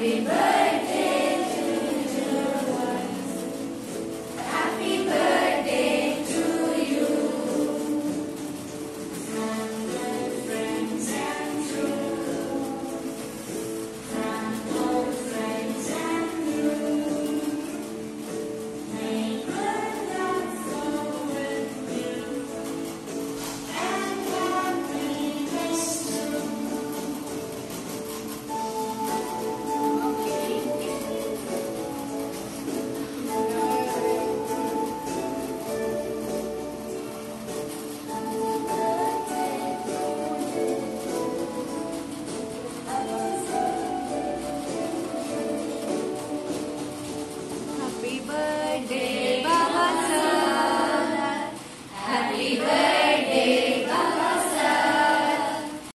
Happy birthday.